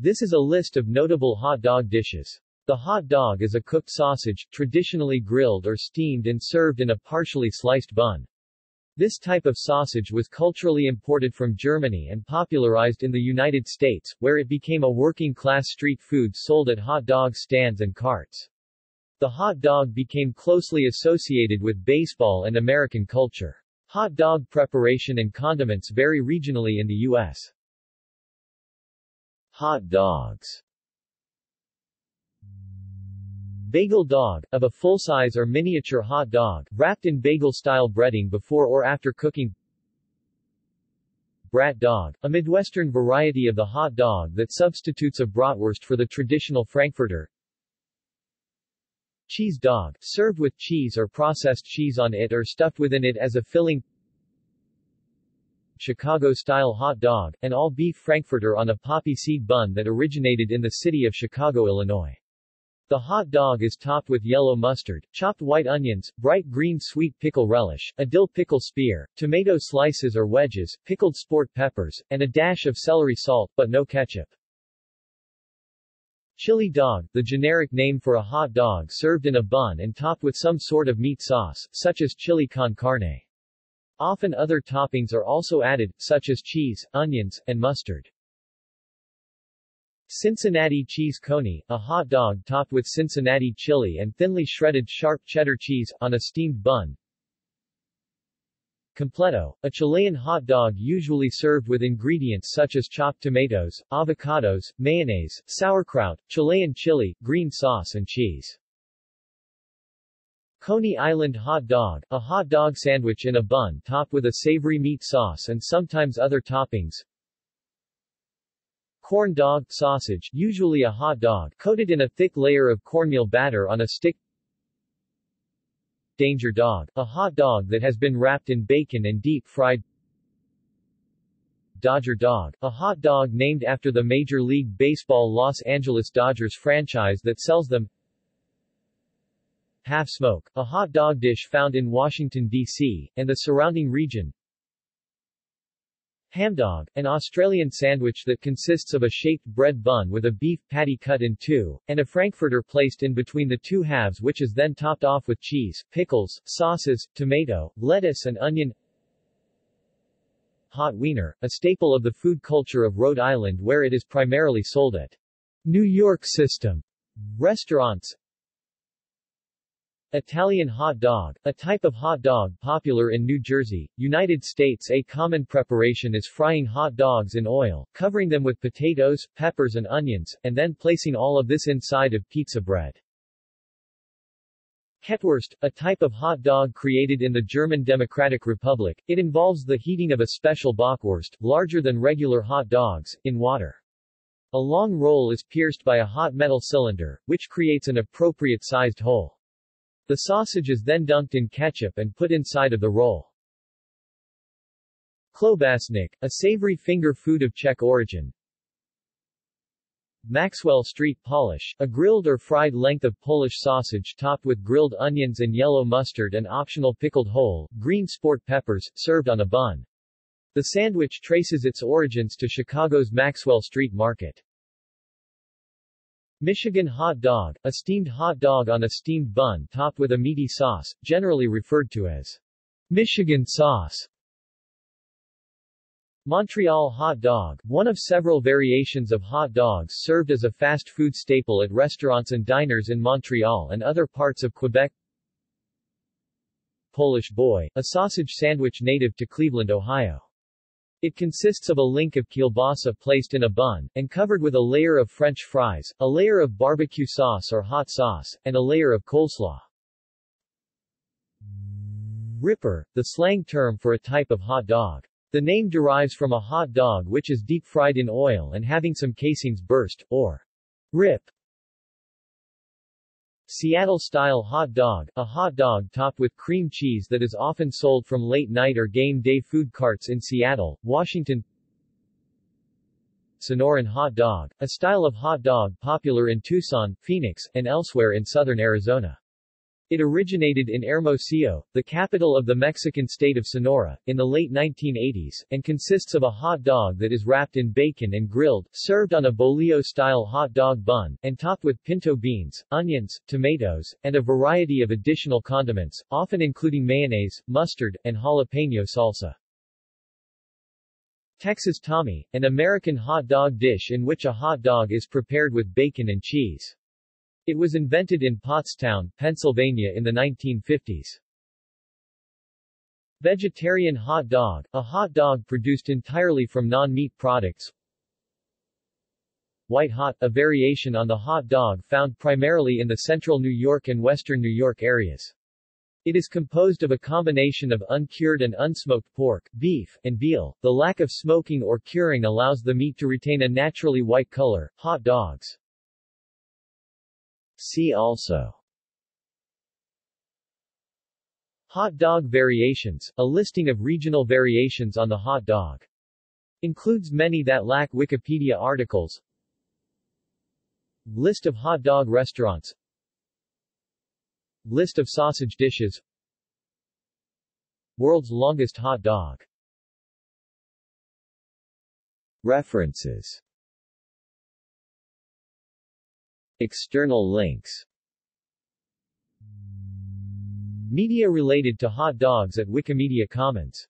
This is a list of notable hot dog dishes. The hot dog is a cooked sausage, traditionally grilled or steamed and served in a partially sliced bun. This type of sausage was culturally imported from Germany and popularized in the United States, where it became a working-class street food sold at hot dog stands and carts. The hot dog became closely associated with baseball and American culture. Hot dog preparation and condiments vary regionally in the U.S. Hot dogs Bagel dog, of a full-size or miniature hot dog, wrapped in bagel-style breading before or after cooking. Brat dog, a Midwestern variety of the hot dog that substitutes a bratwurst for the traditional Frankfurter. Cheese dog, served with cheese or processed cheese on it or stuffed within it as a filling. Chicago-style hot dog, an all-beef Frankfurter on a poppy seed bun that originated in the city of Chicago, Illinois. The hot dog is topped with yellow mustard, chopped white onions, bright green sweet pickle relish, a dill pickle spear, tomato slices or wedges, pickled sport peppers, and a dash of celery salt, but no ketchup. Chili dog, the generic name for a hot dog served in a bun and topped with some sort of meat sauce, such as chili con carne. Often other toppings are also added, such as cheese, onions, and mustard. Cincinnati cheese coney, a hot dog topped with Cincinnati chili and thinly shredded sharp cheddar cheese, on a steamed bun. Completo, a Chilean hot dog usually served with ingredients such as chopped tomatoes, avocados, mayonnaise, sauerkraut, Chilean chili, green sauce and cheese. Coney Island hot dog, a hot dog sandwich in a bun topped with a savory meat sauce and sometimes other toppings. Corn dog, sausage, usually a hot dog, coated in a thick layer of cornmeal batter on a stick. Danger dog, a hot dog that has been wrapped in bacon and deep-fried. Dodger dog, a hot dog named after the Major League Baseball Los Angeles Dodgers franchise that sells them. Half smoke, a hot dog dish found in Washington, D.C., and the surrounding region. Hamdog, an Australian sandwich that consists of a shaped bread bun with a beef patty cut in two, and a frankfurter placed in between the two halves which is then topped off with cheese, pickles, sauces, tomato, lettuce and onion. Hot wiener, a staple of the food culture of Rhode Island where it is primarily sold at New York system restaurants, Italian hot dog, a type of hot dog popular in New Jersey, United States A common preparation is frying hot dogs in oil, covering them with potatoes, peppers and onions, and then placing all of this inside of pizza bread. Ketwurst, a type of hot dog created in the German Democratic Republic, it involves the heating of a special bockwurst, larger than regular hot dogs, in water. A long roll is pierced by a hot metal cylinder, which creates an appropriate sized hole. The sausage is then dunked in ketchup and put inside of the roll. Klobasnik, a savory finger food of Czech origin. Maxwell Street Polish, a grilled or fried length of Polish sausage topped with grilled onions and yellow mustard and optional pickled whole, green sport peppers, served on a bun. The sandwich traces its origins to Chicago's Maxwell Street Market. Michigan hot dog, a steamed hot dog on a steamed bun topped with a meaty sauce, generally referred to as Michigan sauce. Montreal hot dog, one of several variations of hot dogs served as a fast food staple at restaurants and diners in Montreal and other parts of Quebec. Polish boy, a sausage sandwich native to Cleveland, Ohio. It consists of a link of kielbasa placed in a bun, and covered with a layer of French fries, a layer of barbecue sauce or hot sauce, and a layer of coleslaw. Ripper, the slang term for a type of hot dog. The name derives from a hot dog which is deep-fried in oil and having some casings burst, or rip. Seattle-style hot dog, a hot dog topped with cream cheese that is often sold from late-night or game-day food carts in Seattle, Washington. Sonoran hot dog, a style of hot dog popular in Tucson, Phoenix, and elsewhere in southern Arizona. It originated in Hermosillo, the capital of the Mexican state of Sonora, in the late 1980s, and consists of a hot dog that is wrapped in bacon and grilled, served on a bolillo-style hot dog bun, and topped with pinto beans, onions, tomatoes, and a variety of additional condiments, often including mayonnaise, mustard, and jalapeno salsa. Texas Tommy, an American hot dog dish in which a hot dog is prepared with bacon and cheese. It was invented in Pottstown, Pennsylvania in the 1950s. Vegetarian hot dog, a hot dog produced entirely from non-meat products. White hot, a variation on the hot dog found primarily in the central New York and western New York areas. It is composed of a combination of uncured and unsmoked pork, beef, and veal. The lack of smoking or curing allows the meat to retain a naturally white color. Hot dogs See also. Hot dog variations, a listing of regional variations on the hot dog. Includes many that lack Wikipedia articles. List of hot dog restaurants. List of sausage dishes. World's longest hot dog. References External links. Media related to hot dogs at Wikimedia Commons